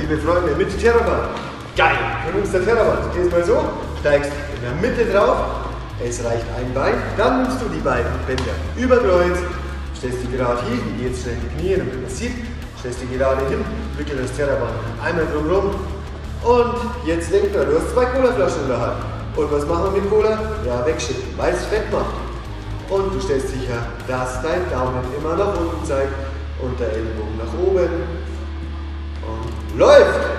liebe Freunde, mit Terraband. Geil! Du nimmst der Terraband. Gehst mal so, steigst in der Mitte drauf, es reicht ein Bein, dann nimmst du die beiden Bänder über Kreuz, stellst die gerade hier, die jetzt schnell die Knie, damit man sieht, stellst die gerade hin, wickel das Terraband einmal drumherum und jetzt denk dran, du hast zwei Colaflaschen in der Hand. Und was machen wir mit Cola? Ja, wegschicken, weil es Fett macht. Und du stellst sicher, dass dein Daumen immer nach unten zeigt und der Ellenbogen nach oben. Läuft!